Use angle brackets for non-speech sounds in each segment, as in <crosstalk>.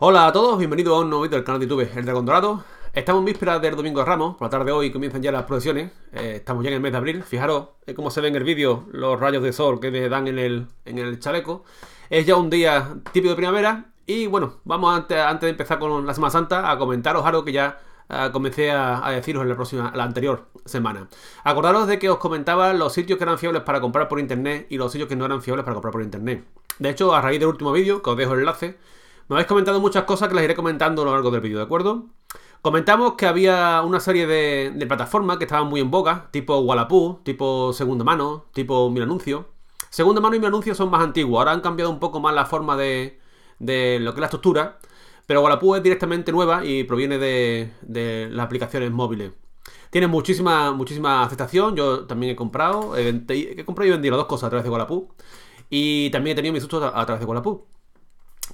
Hola a todos, bienvenidos a un nuevo vídeo del canal de YouTube El Dragón Dorado. Estamos en vísperas del Domingo de Ramos, por la tarde de hoy comienzan ya las procesiones. Eh, estamos ya en el mes de abril. Fijaros cómo se ve en el vídeo los rayos de sol que me dan en el, en el chaleco. Es ya un día típico de primavera. Y bueno, vamos antes, antes de empezar con la Semana Santa a comentaros algo que ya eh, comencé a, a, deciros en la próxima, la anterior semana. Acordaros de que os comentaba los sitios que eran fiables para comprar por internet y los sitios que no eran fiables para comprar por internet. De hecho, a raíz del último vídeo, que os dejo el enlace, me habéis comentado muchas cosas que las iré comentando a lo largo del vídeo, ¿de acuerdo? Comentamos que había una serie de, plataformas que estaban muy en boga, tipo Wallapoo, tipo Segunda Mano, tipo Mil Anuncio. Segunda Mano y Mil Anuncio son más antiguos, ahora han cambiado un poco más la forma de, lo que es la estructura, pero Wallapoo es directamente nueva y proviene de, las aplicaciones móviles. Tiene muchísima, muchísima aceptación, yo también he comprado, he, comprado y vendido dos cosas a través de Wallapoo. Y también he tenido mis sustos a, a través de Wallapoo.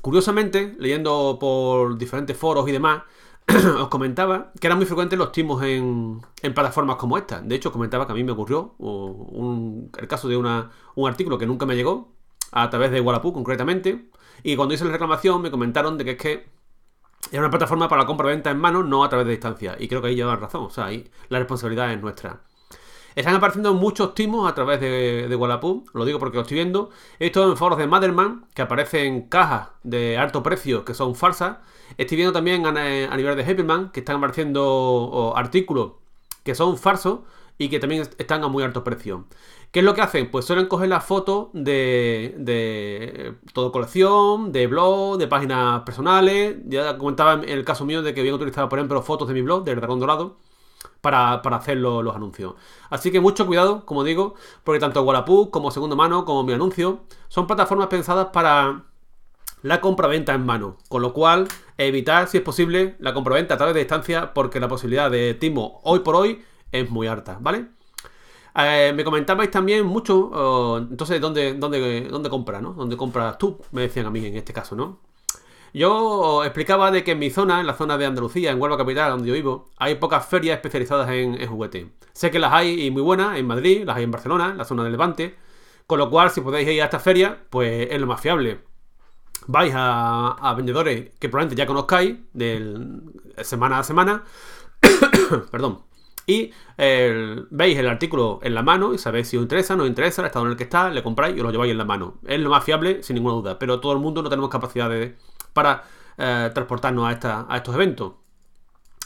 Curiosamente, leyendo por diferentes foros y demás, <clears throat> os comentaba que eran muy frecuentes los timos en, plataformas como esta. De hecho, comentaba que a mí me ocurrió el caso de un artículo que nunca me llegó, a través de Wallapoo concretamente, y cuando hice la reclamación me comentaron de que es que era una plataforma para la compra-venta en mano, no a través de distancia. Y creo que ahí llevan razón, o sea, ahí la responsabilidad es nuestra. Están apareciendo muchos timos a través de, de lo digo porque lo estoy viendo. He visto en foros de Maderman que aparecen cajas de alto precio que son falsas. Estoy viendo también a, nivel de Happyman que están apareciendo artículos que son falsos y que también están a muy alto precio. ¿Qué es lo que hacen? Pues suelen coger las fotos de, todo colección, de blog, de páginas personales. Ya comentaba en el caso mío de que habían utilizado, por ejemplo, fotos de mi blog, del Dragón Dorado para, para hacer lo, los anuncios. Así que mucho cuidado, como digo, porque tanto Wallapoo como Segundo Mano como mi anuncio son plataformas pensadas para la compra-venta en mano. Con lo cual, evitar, si es posible, la compra-venta a través de distancia porque la posibilidad de timo hoy por hoy es muy alta, ¿vale? Eh, me comentabais también mucho, uh, entonces, ¿dónde, dónde, dónde compras, no? ¿Dónde compras tú? Me decían a mí en este caso, ¿no? Yo explicaba de que en mi zona, en la zona de Andalucía, en Huelva Capital, donde yo vivo, hay pocas ferias especializadas en, en juguete. Sé que las hay y muy buenas en Madrid, las hay en Barcelona, en la zona del Levante. Con lo cual, si podéis ir a esta feria, pues es lo más fiable. Vais a, vendedores que probablemente ya conozcáis, de semana a semana. <coughs> Perdón. Y veis el artículo en la mano y sabéis si os interesa, no os interesa, el estado en el que está, le compráis y lo lleváis en la mano. Es lo más fiable, sin ninguna duda. Pero todo el mundo no tenemos capacidad de, para eh, transportarnos a, a estos eventos.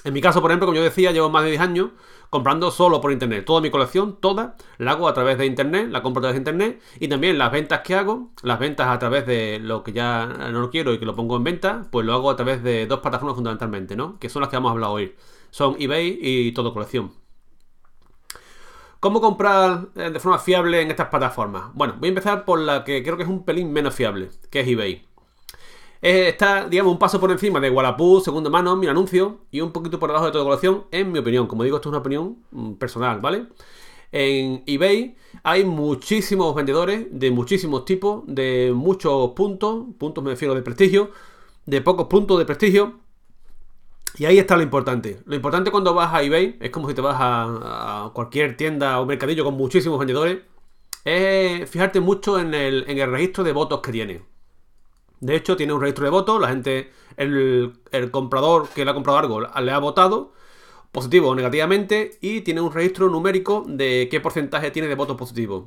En mi caso, por ejemplo, como yo decía, llevo más de 10 años comprando solo por internet. Toda mi colección, toda, la hago a través de internet, la compro a través de internet. Y también las ventas que hago, las ventas a través de lo que ya no lo quiero y que lo pongo en venta, pues lo hago a través de dos plataformas fundamentalmente, ¿no? Que son las que vamos a hablar hoy. Son eBay y todo colección. ¿Cómo comprar eh, de forma fiable en estas plataformas? Bueno, voy a empezar por la que creo que es un pelín menos fiable, que es eBay. Eh, está, digamos, un paso por encima de Wallapoo, segundo mano, mi anuncio, y un poquito por debajo de toda colección, en mi opinión. Como digo, esto es una opinión mm, personal, ¿vale? En eBay hay muchísimos vendedores de muchísimos tipos, de muchos puntos, puntos me refiero de prestigio, de pocos puntos de prestigio. Y ahí está lo importante. Lo importante cuando vas a eBay, es como si te vas a, a cualquier tienda o mercadillo con muchísimos vendedores, es fijarte mucho en el, en el registro de votos que tiene. De hecho, tiene un registro de votos, la gente, el, comprador que le ha comprado algo le ha votado, positivo o negativamente, y tiene un registro numérico de qué porcentaje tiene de votos positivos.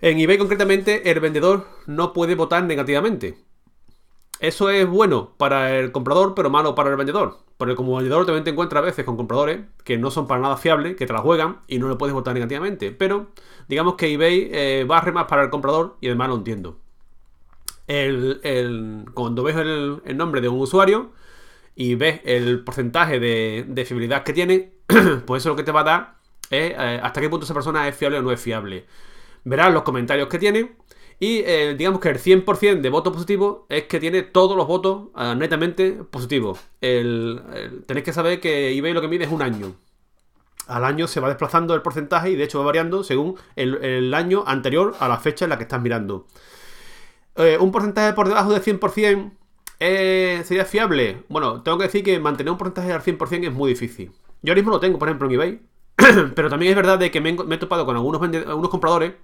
En eBay concretamente, el vendedor no puede votar negativamente. Eso es bueno para el comprador, pero malo para el vendedor. Porque como vendedor también te encuentras a veces con compradores que no son para nada fiables, que te la juegan y no le puedes votar negativamente. Pero digamos que eBay eh, barre más para el comprador y además lo entiendo el, cuando ves el, nombre de un usuario y ves el porcentaje de, fiabilidad que tiene, <clears throat> pues eso lo que te va a dar es eh, hasta qué punto esa persona es fiable o no es fiable. Verás los comentarios que tiene y eh, digamos que el 100% de votos positivos es que tiene todos los votos uh, netamente positivos. Tenéis que saber que eBay lo que mide es un año. Al año se va desplazando el porcentaje y de hecho va variando según el año anterior a la fecha en la que estás mirando. Eh, un porcentaje por debajo del 100% eh, sería fiable. Bueno, tengo que decir que mantener un porcentaje al 100% es muy difícil. Yo ahora mismo lo tengo, por ejemplo, en eBay. <clears throat> pero también es verdad de que me he, topado con algunos, compradores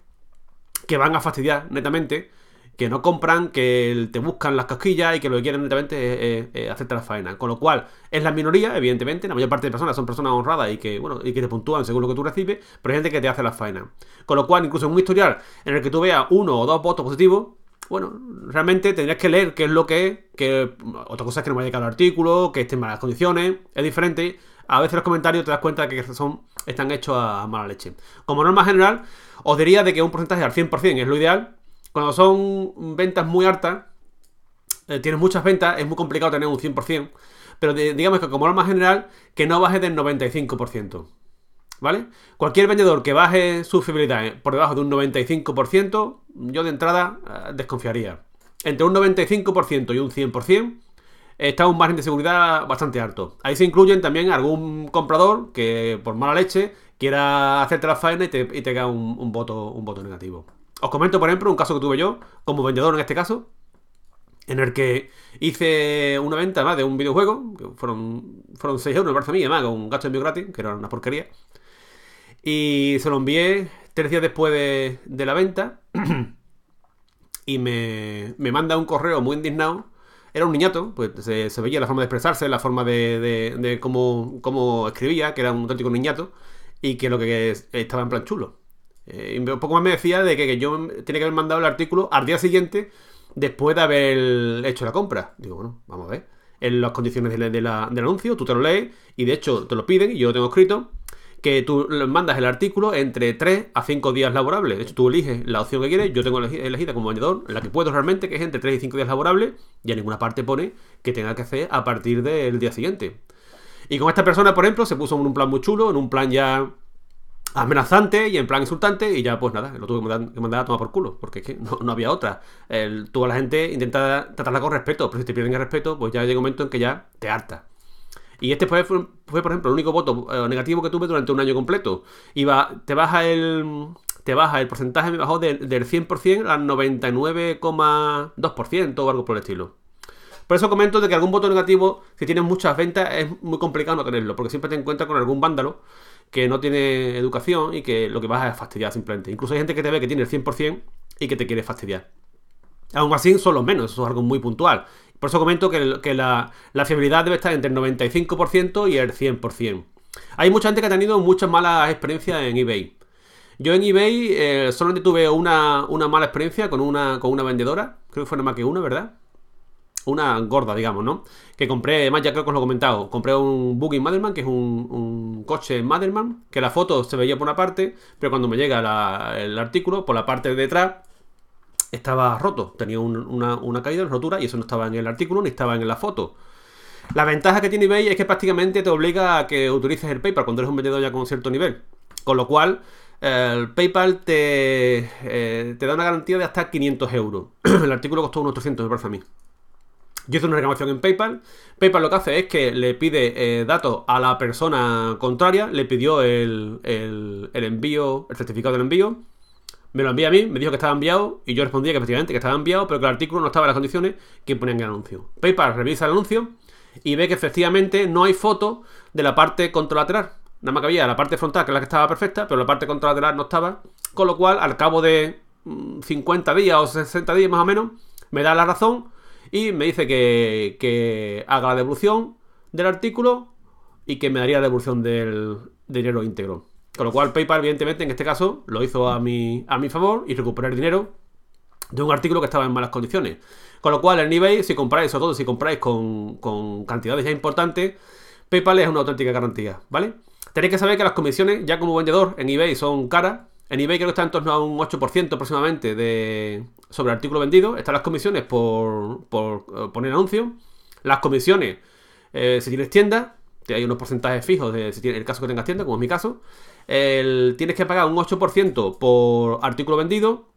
que van a fastidiar netamente que no compran, que te buscan las casquillas y que lo que quieren directamente es, hacerte la faena. Con lo cual, es la minoría, evidentemente, la mayor parte de personas son personas honradas y que, bueno, y que te puntúan según lo que tú recibes, pero hay gente que te hace la faena. Con lo cual, incluso en un historial en el que tú veas uno o dos votos positivos, bueno, realmente tendrías que leer qué es lo que es, que otra cosa es que no me haya llegado el artículo, que esté en malas condiciones, es diferente. A veces los comentarios te das cuenta de que son, están hechos a mala leche. Como norma general, os diría de que un porcentaje al 100% es lo ideal. Cuando son ventas muy altas, eh, tienes muchas ventas, es muy complicado tener un 100%. Pero digamos que como norma general, que no baje del 95%. ¿Vale? Cualquier vendedor que baje su fidelidad por debajo de un 95%, yo de entrada eh, desconfiaría. Entre un 95% y un 100% está un margen de seguridad bastante alto. Ahí se incluyen también algún comprador que por mala leche quiera hacerte la faena y te, y tenga un, voto, un voto negativo. Os comento, por ejemplo, un caso que tuve yo, como vendedor en este caso, en el que hice una venta más de un videojuego, que fueron, fueron 6 euros, me parece a mí, además, con un gasto de envío gratis, que era una porquería. Y se lo envié tres días después de, la venta. <clears throat> y me, manda un correo muy indignado. Era un niñato, pues se, veía la forma de expresarse, la forma de, de, cómo, escribía, que era un auténtico niñato, y que lo que estaba en plan chulo. Eh, y un poco más me decía de que, yo tenía que haber mandado el artículo al día siguiente después de haber hecho la compra. Digo, bueno, vamos a ver. En las condiciones del anuncio, tú te lo lees y de hecho te lo piden y yo lo tengo escrito que tú mandas el artículo entre 3 a 5 días laborables. De hecho, tú eliges la opción que quieres. Yo tengo elegida como vendedor, la que puedo realmente, que es entre 3 y 5 días laborables. Y a ninguna parte pone que tenga que hacer a partir del día siguiente. Y con esta persona, por ejemplo, se puso en un plan muy chulo, en un plan ya amenazante y en plan insultante y ya pues nada, lo tuve que mandar, a tomar por culo, porque es que no, había otra. El, toda la gente intenta tratarla con respeto, pero si te pierden el respeto, pues ya llega un momento en que ya te harta. Y este fue, fue, por ejemplo, el único voto eh, negativo que tuve durante un año completo. Iba, te baja el. Te baja el porcentaje, me bajó del 100% al 99,2% o algo por el estilo. Por eso comento de que algún voto negativo, si tienes muchas ventas, es muy complicado no tenerlo, porque siempre te encuentras con algún vándalo que no tiene educación y que lo que vas a fastidiar simplemente. Incluso hay gente que te ve que tiene el 100% y que te quiere fastidiar. Aún así, son los menos, eso es algo muy puntual. Por eso comento que, la, fiabilidad debe estar entre el 95% y el 100%. Hay mucha gente que ha tenido muchas malas experiencias en eBay. Yo en eBay eh, solamente tuve una, mala experiencia con una, vendedora. Creo que fue nada más que una, ¿verdad? Una gorda, digamos, ¿no? Que compré, además ya creo que os lo he comentado, compré un Buggy Madelman, que es un, coche Madelman, que la foto se veía por una parte, pero cuando me llega el artículo, por la parte de detrás, estaba roto, tenía una, una, caída, rotura, y eso no estaba en el artículo ni estaba en la foto. La ventaja que tiene eBay es que prácticamente te obliga a que utilices el PayPal cuando eres un vendedor ya con cierto nivel. Con lo cual, el PayPal te, eh, te da una garantía de hasta 500 euros. <clears throat> el artículo costó unos 300, me parece a mí. Yo hice una reclamación en PayPal. PayPal lo que hace es que le pide eh, datos a la persona contraria, le pidió el, el, el envío, el certificado del envío, me lo envía a mí, me dijo que estaba enviado y yo respondía que efectivamente que estaba enviado, pero que el artículo no estaba en las condiciones que ponían en el anuncio. PayPal revisa el anuncio y ve que efectivamente no hay foto de la parte contralateral. Nada más que había la parte frontal, que es la que estaba perfecta, pero la parte contralateral no estaba. Con lo cual, al cabo de 50 mm, días o 60 días más o menos, me da la razón y me dice que, que haga la devolución del artículo y que me daría la devolución del dinero íntegro. Con lo cual PayPal, evidentemente, en este caso, lo hizo a mi, a mi favor y recuperé el dinero de un artículo que estaba en malas condiciones. Con lo cual, en eBay, si compráis, sobre todo si compráis con, con cantidades ya importantes, PayPal es una auténtica garantía, ¿vale? Tenéis que saber que las comisiones, ya como vendedor, en eBay son caras. En eBay creo que está en torno a un 8% aproximadamente de, sobre el artículo vendido. Están las comisiones por, por eh, poner anuncio. Las comisiones, eh, si tienes tienda, hay unos porcentajes fijos de si tienes el caso que tengas tienda, como es mi caso tienes que pagar un 8% por artículo vendido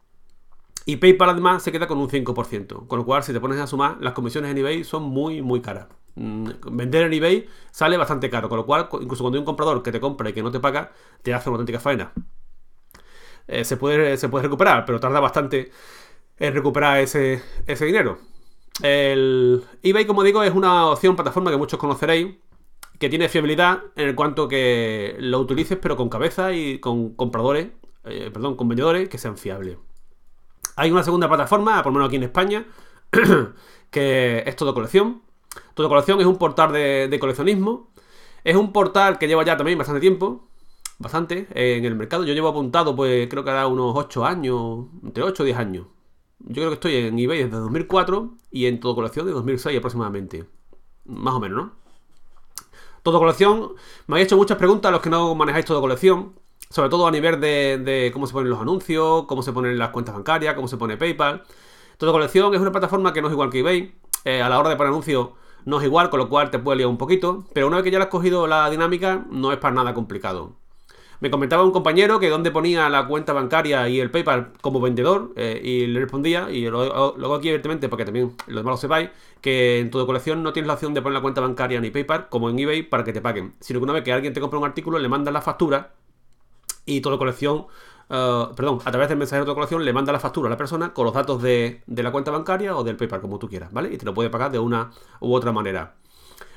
y PayPal además se queda con un 5%. Con lo cual, si te pones a sumar, las comisiones en eBay son muy, muy caras. Mm, vender en eBay sale bastante caro. Con lo cual, incluso cuando hay un comprador que te compra y que no te paga, te hace una auténtica faena. Eh, se, puede, se puede recuperar, pero tarda bastante en recuperar ese, ese dinero. El eBay, como digo, es una opción, plataforma que muchos conoceréis, que tiene fiabilidad en cuanto que lo utilices pero con cabeza y con compradores, eh, perdón, con vendedores que sean fiables. Hay una segunda plataforma, por lo menos aquí en España, <clears throat> que es Todo Colección. Todo Colección es un portal de, coleccionismo. Es un portal que lleva ya también bastante tiempo, bastante, en el mercado. Yo llevo apuntado, pues creo que hará unos 8 años, entre 8 y 10 años. Yo creo que estoy en eBay desde 2004 y en Todo Colección de 2006 aproximadamente. Más o menos, ¿no? Todo Colección, me habéis hecho muchas preguntas a los que no manejáis Todo Colección. Sobre todo a nivel de, cómo se ponen los anuncios, cómo se ponen las cuentas bancarias, cómo se pone PayPal. Todo colección es una plataforma que no es igual que eBay. Eh, a la hora de poner anuncios no es igual, con lo cual te puede liar un poquito. Pero una vez que ya le has cogido la dinámica, no es para nada complicado. Me comentaba un compañero que donde ponía la cuenta bancaria y el PayPal como vendedor eh, y le respondía, y luego aquí evidentemente, porque también los lo sepáis, que en tu colección no tienes la opción de poner la cuenta bancaria ni PayPal como en eBay para que te paguen, sino que una vez que alguien te compra un artículo le mandas la factura y toda colección, eh, perdón, a través del mensajero de colección le manda la factura a la persona con los datos de, la cuenta bancaria o del PayPal, como tú quieras, ¿vale? Y te lo puede pagar de una u otra manera.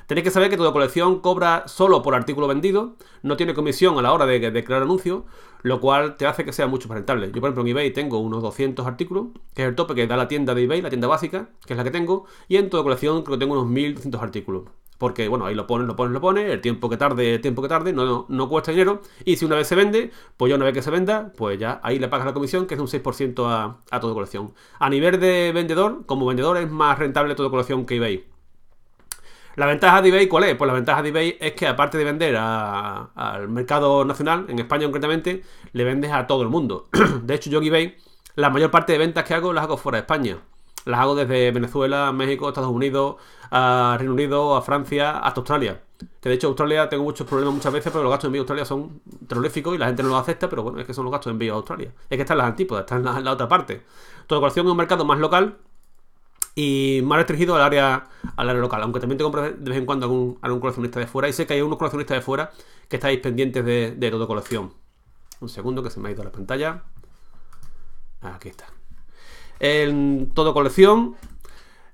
Tenéis que saber que toda colección cobra solo por artículo vendido, no tiene comisión a la hora de, crear anuncios, lo cual te hace que sea mucho más rentable. Yo, por ejemplo, en eBay tengo unos 200 artículos, que es el tope que da la tienda de eBay, la tienda básica, que es la que tengo, y en toda colección creo que tengo unos 1200 artículos. Porque, bueno, ahí lo pones, lo pones, lo pones, el tiempo que tarde, el tiempo que tarde, no, no, cuesta dinero. Y si una vez se vende, pues ya una vez que se venda, pues ya ahí le pagas la comisión, que es un 6% a, a toda colección. A nivel de vendedor, como vendedor es más rentable toda colección que eBay. La ventaja de eBay, ¿cuál es? Pues la ventaja de eBay es que aparte de vender al mercado nacional, en España concretamente, le vendes a todo el mundo. <clears throat> de hecho, yo en eBay, la mayor parte de ventas que hago las hago fuera de España. Las hago desde Venezuela, México, Estados Unidos, a Reino Unido, a Francia, hasta Australia. Que de hecho Australia tengo muchos problemas muchas veces, pero los gastos de envío a Australia son terroríficos y la gente no los acepta, pero bueno, es que son los gastos de envío a Australia. Es que están las antípodas, están en la, otra parte. Toda colección es un mercado más local y más restringido al área, al área local. Aunque también te compro de vez en cuando algún, algún coleccionista de fuera. Y sé que hay unos coleccionistas de fuera que estáis pendientes de, de toda colección. Un segundo que se me ha ido la pantalla. Aquí está. En todo colección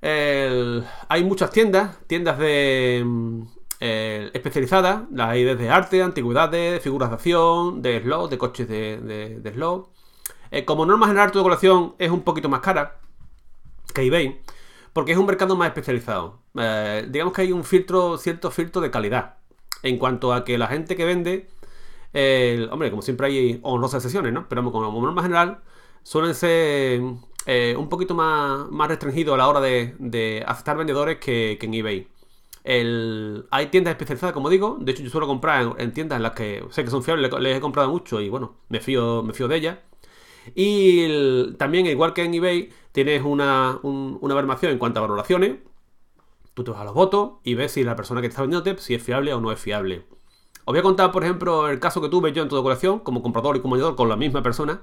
hay muchas tiendas, tiendas de mm, especializadas, las hay desde arte, antigüedades, figuras de acción, de slot, de coches de, de, slot. Eh, como norma general, toda colección es un poquito más cara que eBay, porque es un mercado más especializado. Eh, digamos que hay un filtro, cierto filtro de calidad. En cuanto a que la gente que vende, hombre, como siempre hay honrosas sesiones, ¿no? Pero como norma general, suelen ser eh, un poquito más, más restringido a la hora de, aceptar vendedores que, en eBay. hay tiendas especializadas, como digo. De hecho, yo suelo comprar en, tiendas en las que sé que son fiables, les he comprado mucho y bueno, me fío, me fío de ellas. Y también, igual que en eBay, tienes una, una baremación en cuanto a valoraciones. Tú te vas a los votos y ves si la persona que está vendiéndote si es fiable o no es fiable. Os voy a contar, por ejemplo, el caso que tuve yo en toda colección, como comprador y como vendedor, con la misma persona.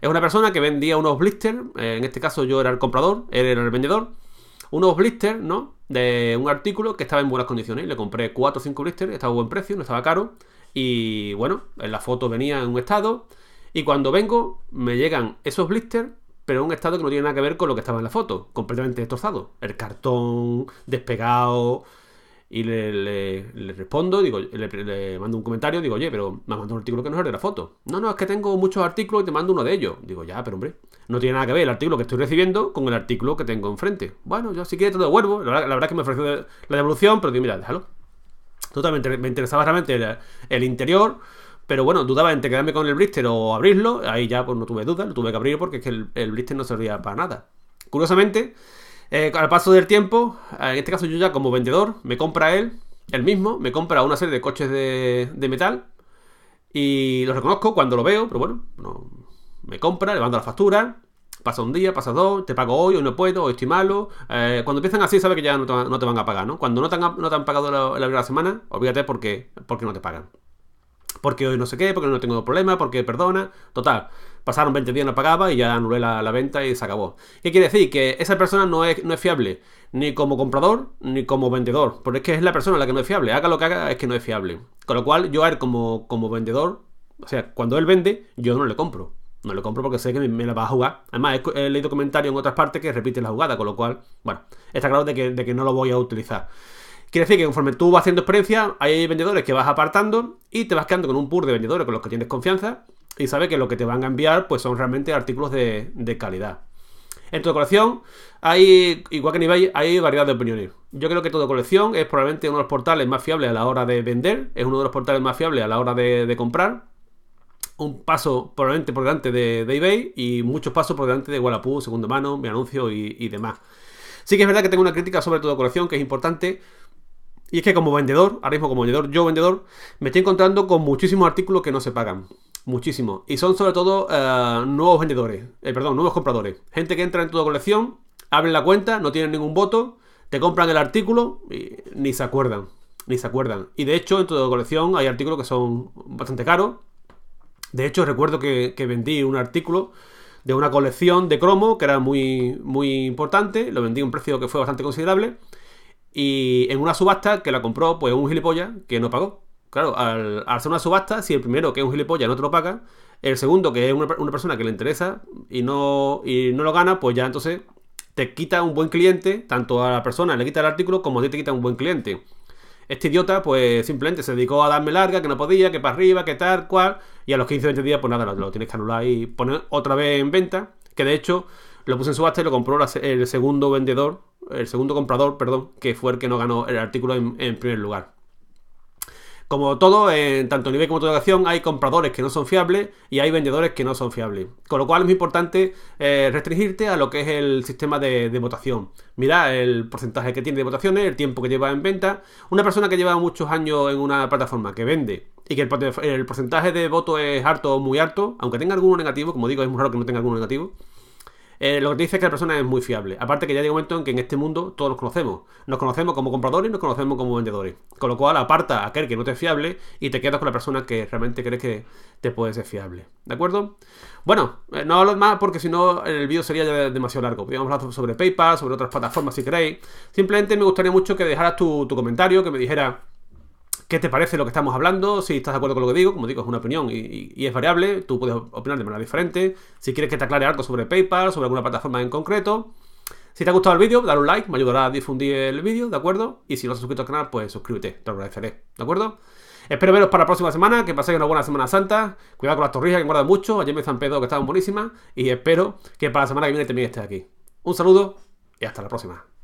Es una persona que vendía unos blisters, eh, en este caso yo era el comprador, él era el vendedor, unos blisters, ¿no? De un artículo que estaba en buenas condiciones. Le compré 4 o 5 blisters, estaba a buen precio, no estaba caro. Y bueno, en la foto venía en un estado. Y cuando vengo, me llegan esos blisters, pero en un estado que no tiene nada que ver con lo que estaba en la foto. Completamente destrozado. El cartón despegado, y le, respondo, digo, le, mando un comentario, digo, oye, pero me ha mandado un artículo que no es de la foto. No, no, es que tengo muchos artículos y te mando uno de ellos. Digo, ya, pero hombre, no tiene nada que ver el artículo que estoy recibiendo con el artículo que tengo enfrente. Bueno, yo si quieres te lo devuelvo. La verdad, es que me ofreció la devolución, pero digo, mira, déjalo. Totalmente, me interesaba realmente el, interior, pero bueno, dudaba entre quedarme con el blister o abrirlo. Ahí ya pues no tuve duda, lo tuve que abrir porque es que el, blister no servía para nada. Curiosamente, eh, al paso del tiempo, en este caso yo ya como vendedor, me compra él, el mismo, me compra una serie de coches de, metal y lo reconozco cuando lo veo, pero bueno, me compra, le mando la factura, pasa un día, pasa dos, te pago hoy, hoy no puedo, hoy estoy malo. Eh, cuando empiezan así, sabes que ya no te, van a pagar, ¿no? Cuando no te han, no te han pagado la, la primera semana, olvídate porque, porque no te pagan porque hoy no sé qué, porque no tengo problema, porque perdona. Total, pasaron 20 días, no pagaba y ya anulé la, venta y se acabó. ¿Qué quiere decir? Que esa persona no es, no es fiable ni como comprador ni como vendedor, porque es que es la persona la que no es fiable. Haga lo que haga, es que no es fiable. Con lo cual, yo a él como, como vendedor, o sea, cuando él vende, yo no le compro. No le compro porque sé que me, la va a jugar. Además, he, leído comentarios en otras partes que repiten la jugada, con lo cual, bueno, está claro de que, de que no lo voy a utilizar. Quiere decir que conforme tú vas haciendo experiencia, hay vendedores que vas apartando y te vas quedando con un pool de vendedores con los que tienes confianza y sabe que lo que te van a enviar pues son realmente artículos de, calidad. En tu colección hay, igual que en eBay, hay variedad de opiniones. Yo creo que todo colección es probablemente uno de los portales más fiables a la hora de vender, es uno de los portales más fiables a la hora de, comprar. Un paso probablemente por delante de, eBay y muchos pasos por delante de Wallapop, segundo mano, mi anuncio y, y demás. Sí que es verdad que tengo una crítica sobre todo colección que es importante y es que como vendedor, ahora mismo como vendedor, yo vendedor, me estoy encontrando con muchísimos artículos que no se pagan. Muchísimos. Y son sobre todo eh, nuevos vendedores, eh, perdón, nuevos compradores. Gente que entra en tu colección, abren la cuenta, no tienen ningún voto, te compran el artículo y ni se acuerdan. Ni se acuerdan. Y de hecho, en tu colección hay artículos que son bastante caros. De hecho, recuerdo que, que vendí un artículo de una colección de cromo que era muy, muy importante. Lo vendí a un precio que fue bastante considerable. Y en una subasta que la compró, pues un gilipollas que no pagó. Claro, al, hacer una subasta, si el primero, que es un gilipollas, no te lo paga, el segundo, que es una, persona que le interesa y no, y no lo gana, pues ya entonces te quita un buen cliente, tanto a la persona le quita el artículo como a ti te quita un buen cliente. Este idiota, pues simplemente se dedicó a darme larga, que no podía, que para arriba, que tal, cual, y a los 15 o 20 días, pues nada, lo, tienes que anular y poner otra vez en venta, que de hecho lo puse en subasta y lo compró el segundo vendedor el segundo comprador, perdón, que fue el que no ganó el artículo en, primer lugar. Como todo, en tanto nivel como acción, hay compradores que no son fiables y hay vendedores que no son fiables. Con lo cual es muy importante eh, restringirte a lo que es el sistema de, votación. Mira el porcentaje que tiene de votaciones, el tiempo que lleva en venta. Una persona que lleva muchos años en una plataforma que vende y que el, el porcentaje de voto es alto o muy alto, aunque tenga alguno negativo, como digo, es muy raro que no tenga alguno negativo eh, lo que te dice es que la persona es muy fiable. Aparte que ya llega un momento en que en este mundo todos nos conocemos. Nos conocemos como compradores y nos conocemos como vendedores. Con lo cual aparta a aquel que no te es fiable y te quedas con la persona que realmente crees que te puede ser fiable. ¿De acuerdo? Bueno, eh, no hablo más porque si no el vídeo sería ya demasiado largo. Podríamos hablar sobre PayPal, sobre otras plataformas si queréis. Simplemente me gustaría mucho que dejaras tu, tu comentario, que me dijeras qué te parece lo que estamos hablando, si estás de acuerdo con lo que digo, como digo, es una opinión y, es variable, tú puedes opinar de manera diferente, si quieres que te aclare algo sobre PayPal, sobre alguna plataforma en concreto. Si te ha gustado el vídeo, dale un like, me ayudará a difundir el vídeo, ¿de acuerdo? Y si no has suscrito al canal, pues suscríbete, te lo agradeceré, ¿de acuerdo? Espero veros para la próxima semana, que paséis una buena Semana Santa. Cuidado con las torrijas, que guardan mucho. Ayer me Pedro que estaban buenísimas. Y espero que para la semana que viene también esté aquí. Un saludo y hasta la próxima.